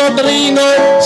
Sabrina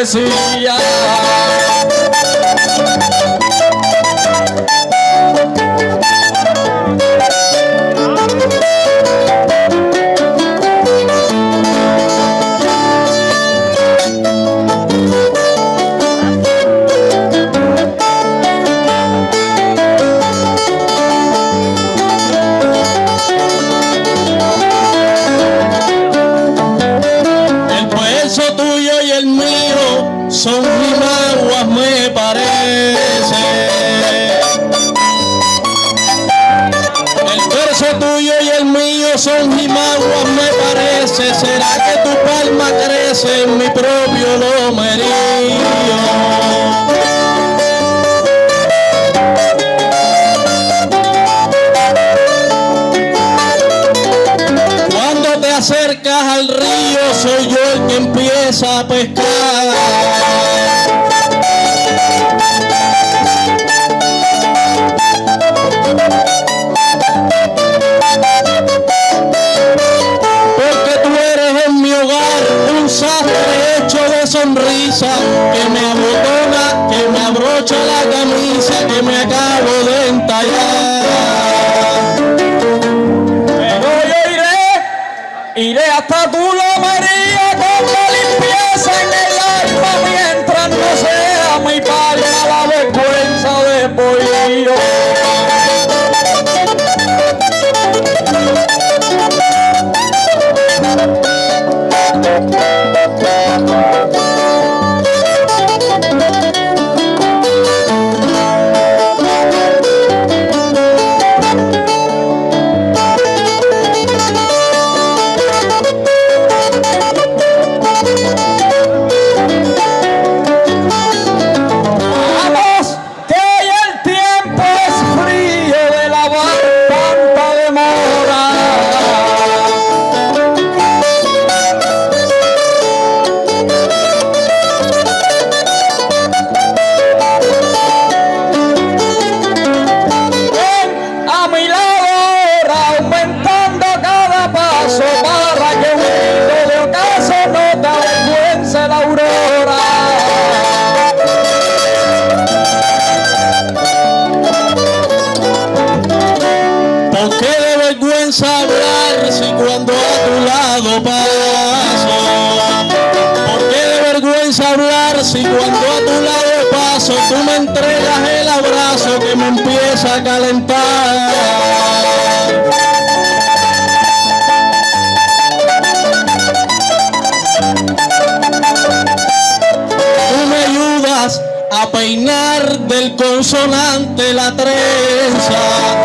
poesía. A peinar del consonante la trenza.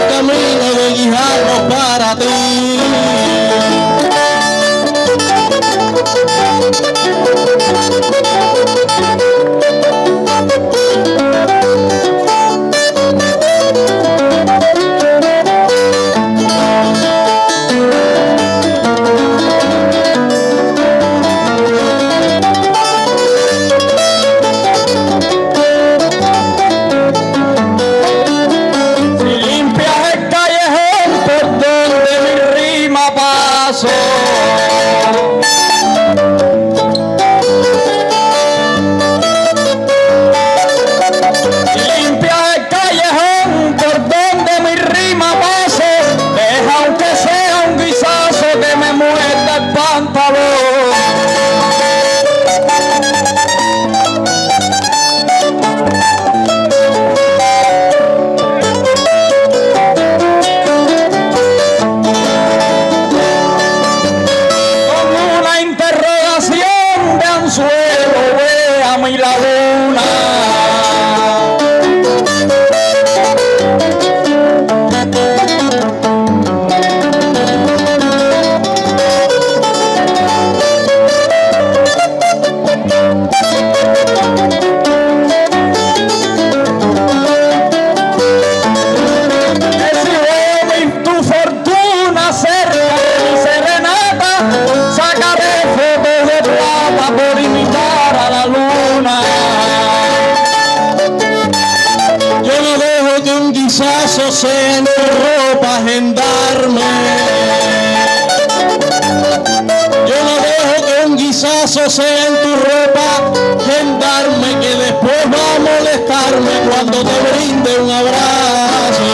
Come Exactamente. Sea en tu ropa, gendarme, que después va a molestarme cuando te brinde un abrazo.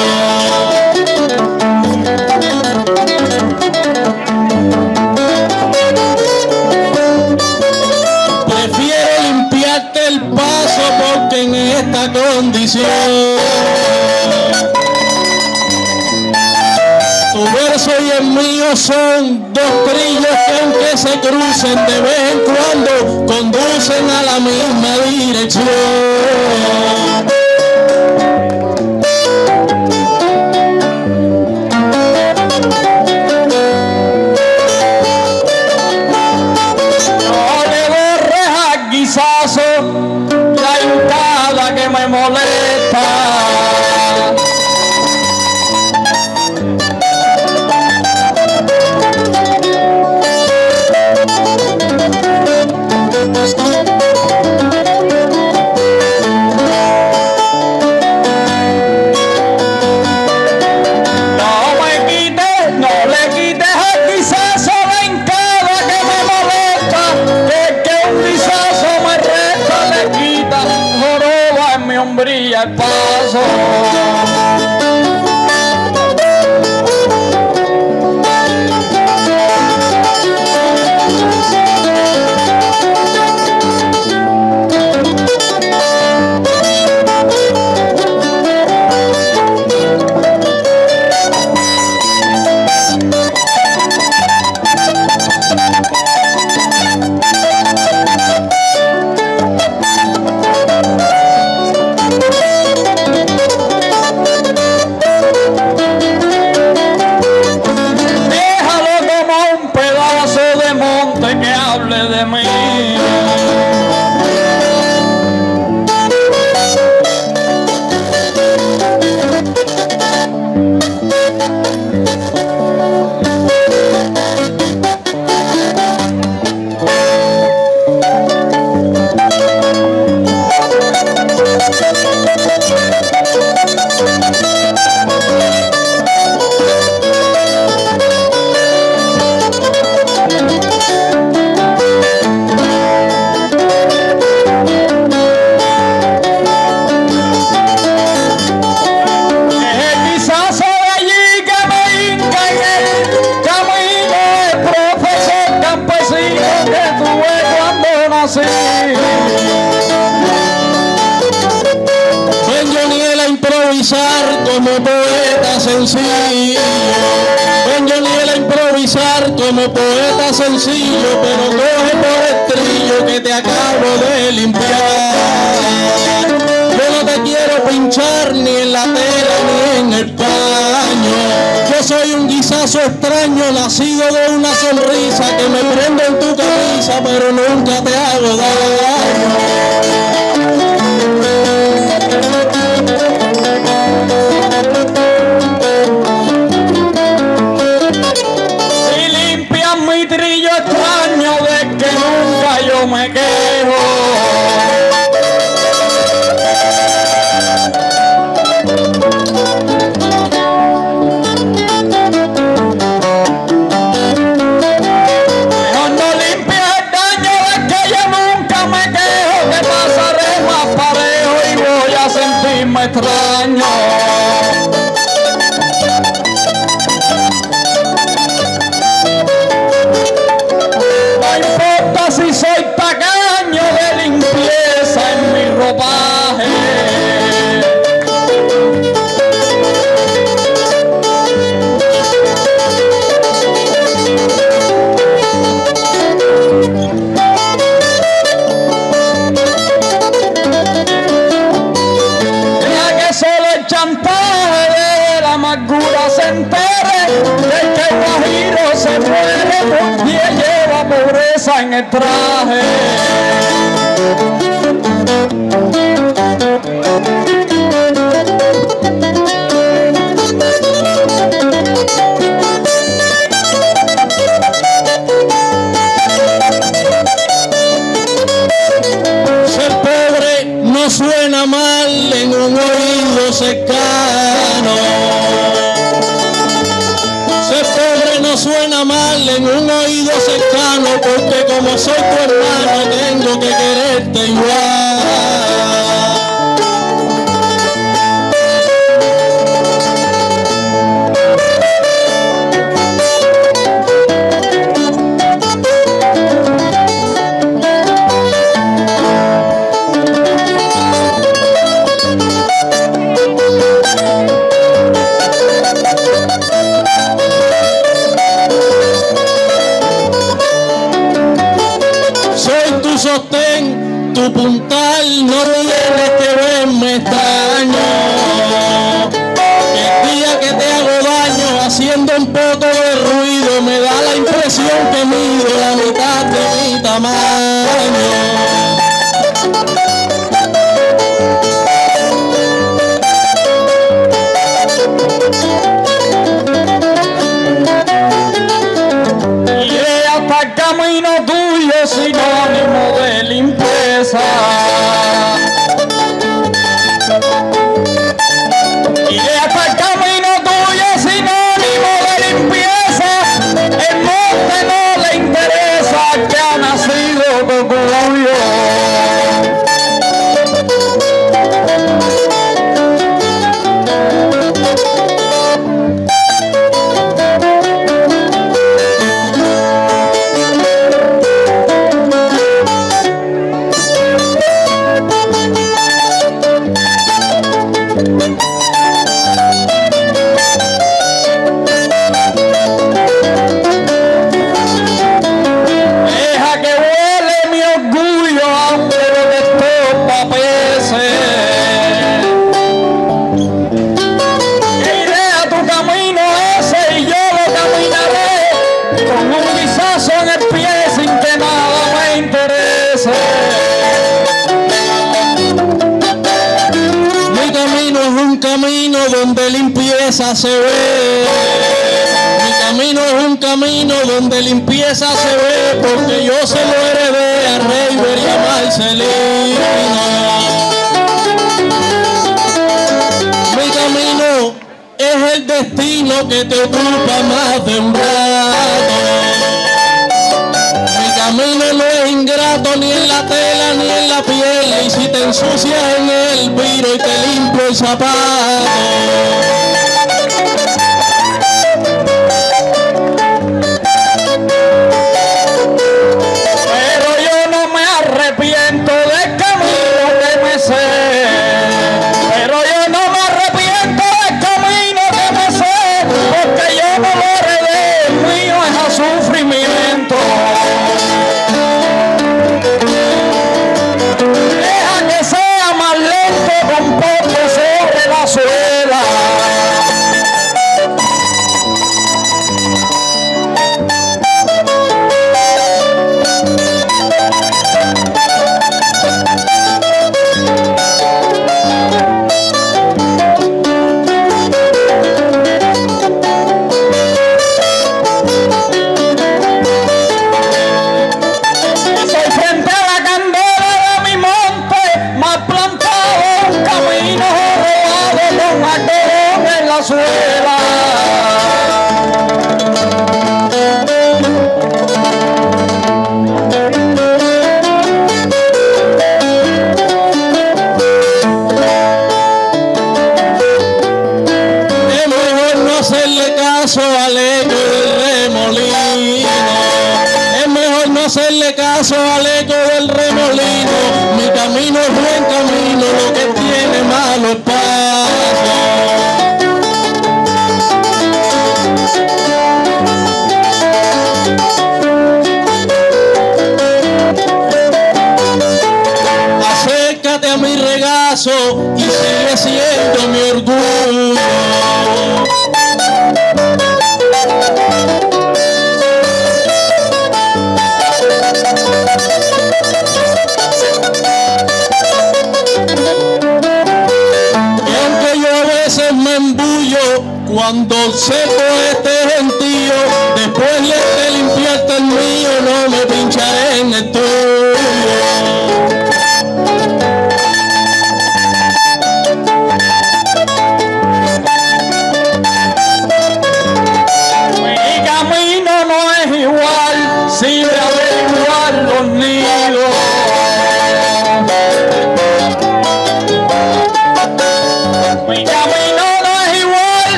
Prefiero limpiarte el paso porque en esta condición tu verso y el mío son dos trillos que aunque se crucen de vez en cuando conducen a la misma dirección. Sencillo, pero coge por el trillo que te acabo de limpiar. Yo no te quiero pinchar ni en la tela ni en el paño. Yo soy un guisazo extraño, nacido de una sonrisa que me prende en tu camisa, pero nunca te hago daño. बड़ा है। abençoe todos. me extraño. El día que te hago daño, haciendo un poco de ruido, me da la impresión que mido la mitad de mi tamaño. donde limpieza se ve. Mi camino es un camino donde limpieza se ve, porque yo se lo heredé a Rey Beria Marcelina. Mi camino es el destino que te ocupa más de un rato. Mi camino no es ingrato ni en la tela ni en la piel y si te ensucian el piro y te limpio el zapato.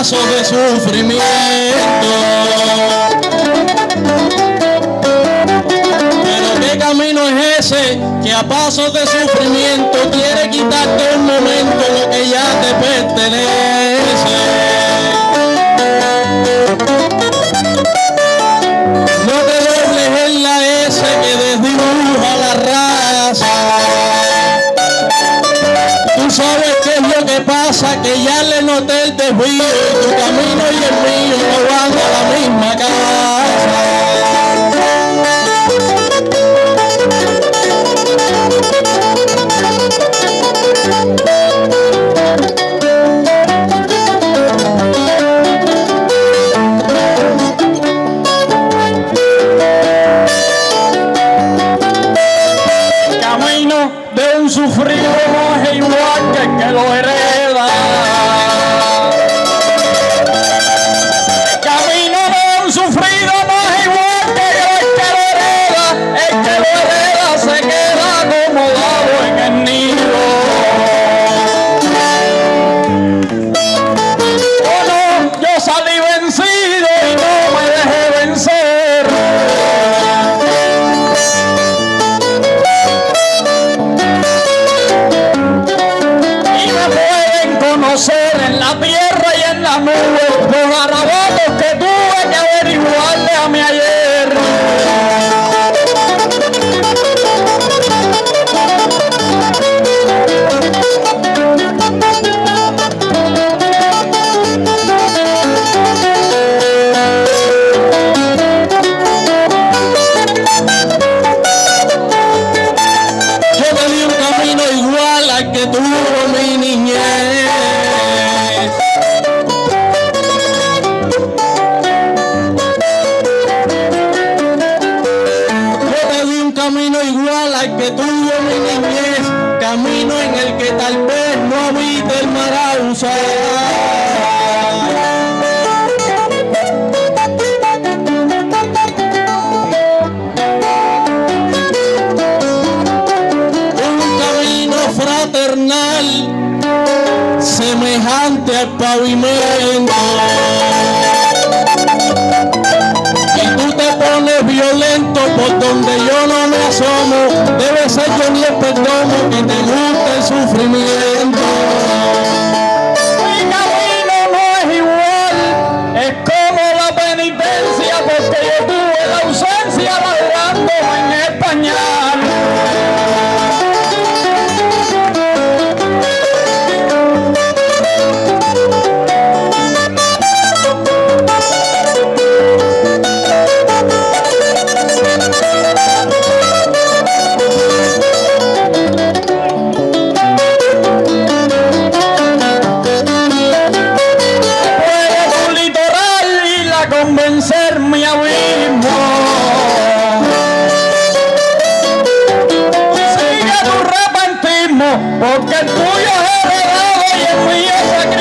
pedazo de sufrimiento. Pero qué camino es ese que a paso pasa que ya le noté el desvío, tu camino y el mío no van a la misma cara. 我没你年。Amen. el tuyo es heredado y el mío es.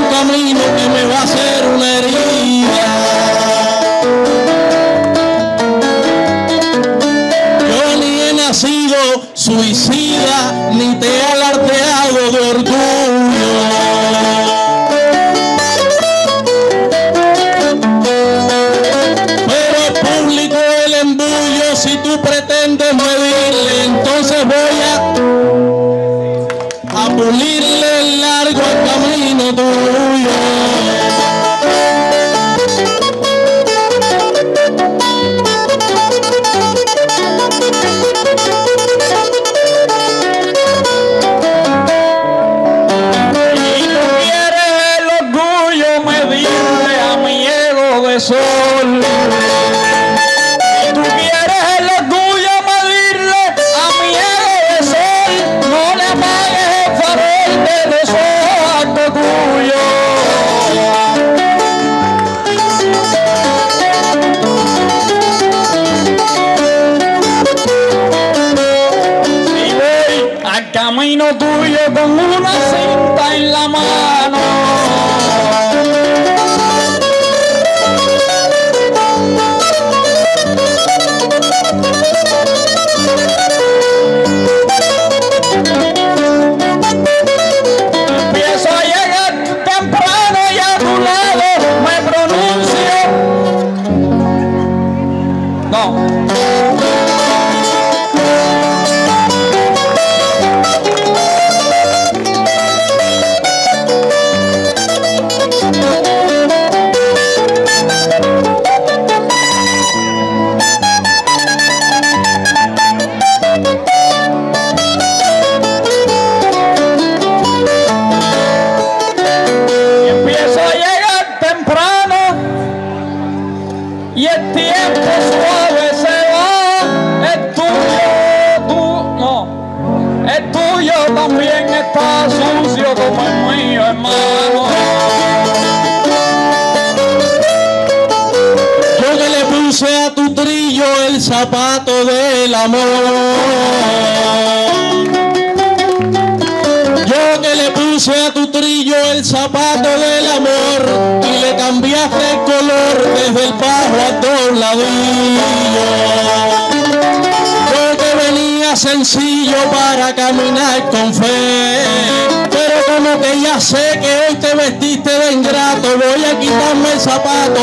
Un camino que me va a hacer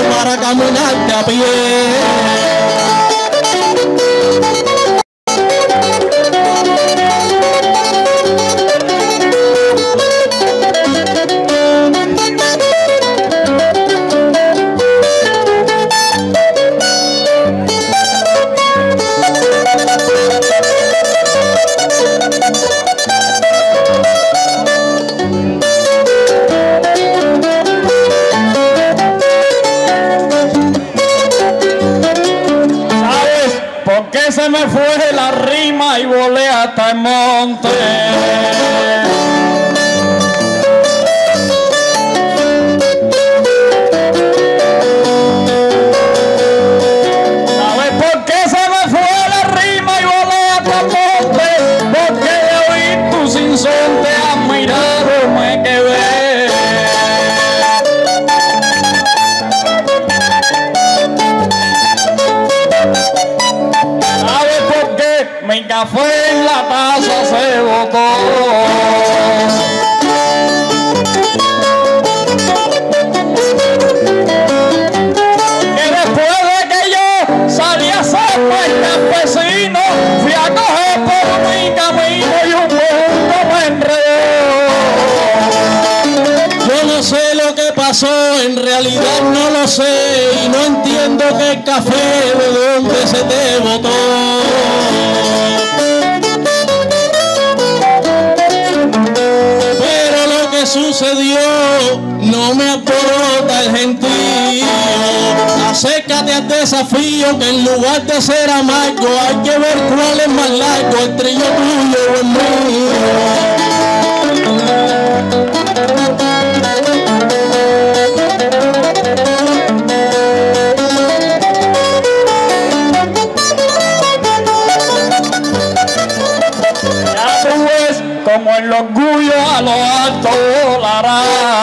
zapato para que sucedió no me aporta el gentío. Acércate al desafío que en lugar de ser amargo hay que ver cuál es más largo, el trillo tuyo o el mío. como el orgullo a lo alto volará.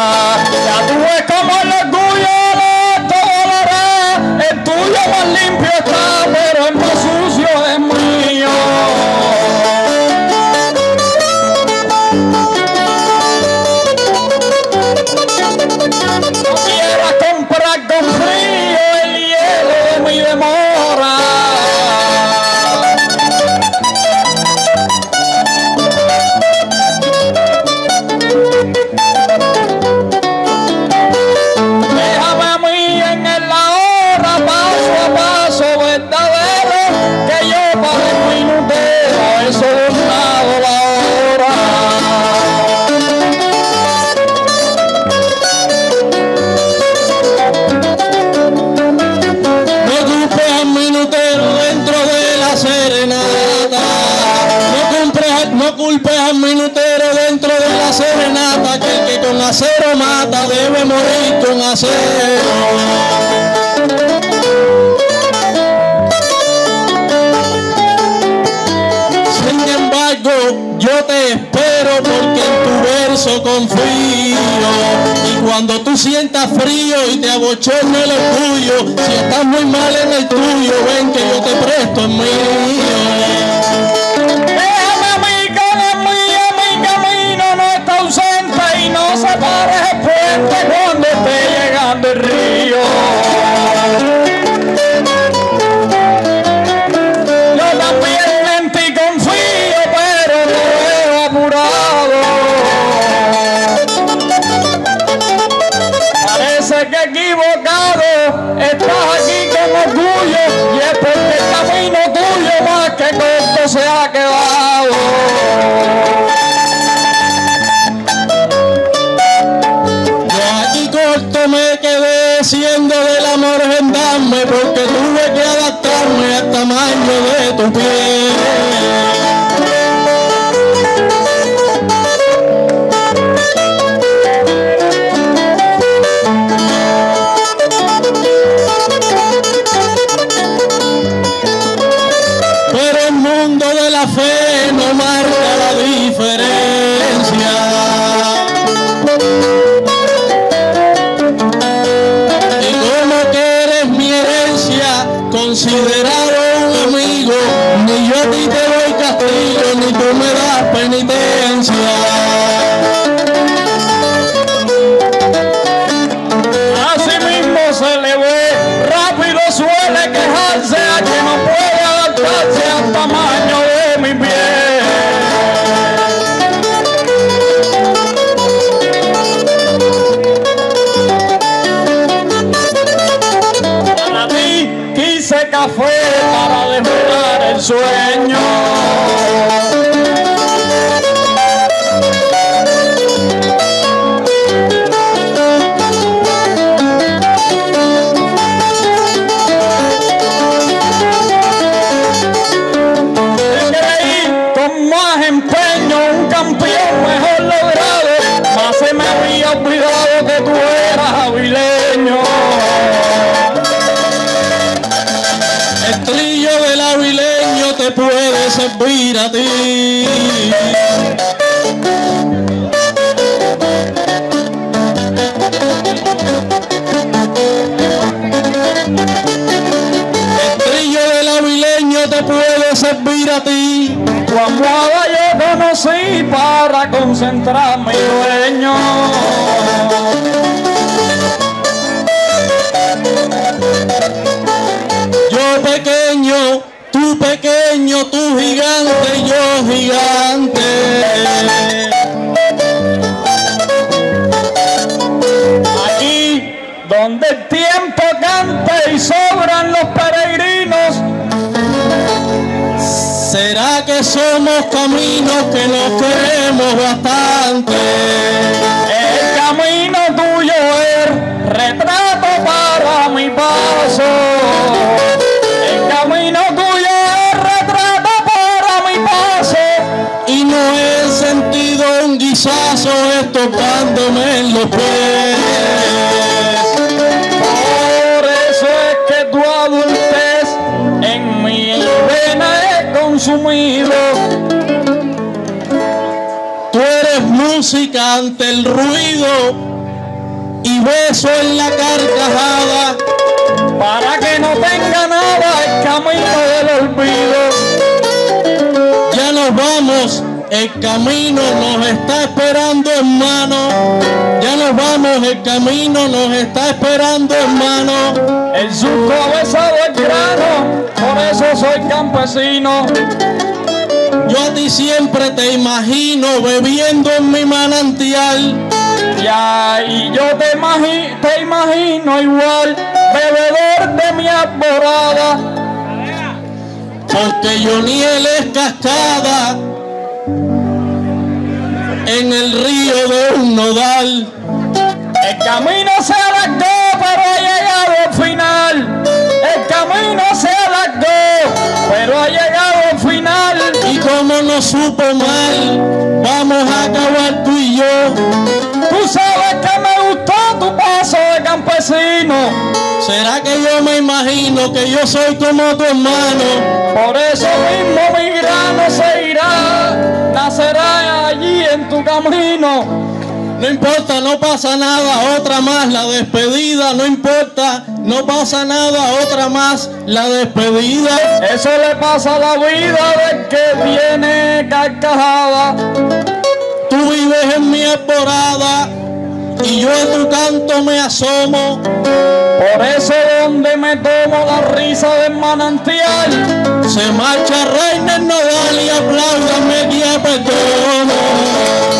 acero mata, debe morir con acero. Sin embargo, yo te espero porque en tu verso confío. Y cuando tú sientas frío y te abochorne el orgullo, si estás muy mal en el tuyo, ven que yo te presto el mío. gente cuando esté llegando el río. concentrar mi dueño. Yo pequeño, tú pequeño, tú gigante, yo gigante. Aquí, donde el tiempo canta y soy somos caminos que nos queremos bastante. El camino tuyo es retrato para mi paso. El camino tuyo es retrato para mi paso. Y no he sentido un guisazo estopándome en los pies. Ante el ruido y beso en la carcajada. Para que no tenga nada el camino del olvido. Ya nos vamos, el camino nos está esperando hermano. Ya nos vamos, el camino nos está esperando hermano. En su cabeza del grano, por eso soy campesino. Yo a ti siempre te imagino bebiendo en mi manantial. Ya, y yo te, imagi- te imagino igual, bebedor de mi alborada. Porque Yoniel es cascada en el río de un nodal. El camino se alargó, pero ha llegado al final. El camino se alargó, pero ha llegado Y como no supo mal, vamos a acabar tú y yo. Tú sabes que me gustó tu paso de campesino. ¿Será que yo me imagino que yo soy como tu hermano? Por eso mismo mi grano se irá, nacerá allí en tu camino. No importa, no pasa nada, otra más, la despedida, no importa, no pasa nada, otra más, la despedida. Eso le pasa a la vida del que tiene carcajada. Tú vives en mi alborada y yo a tu canto me asomo. Por eso donde me tomo la risa del manantial. Se marcha Reina Nodal y apláudame que perdono.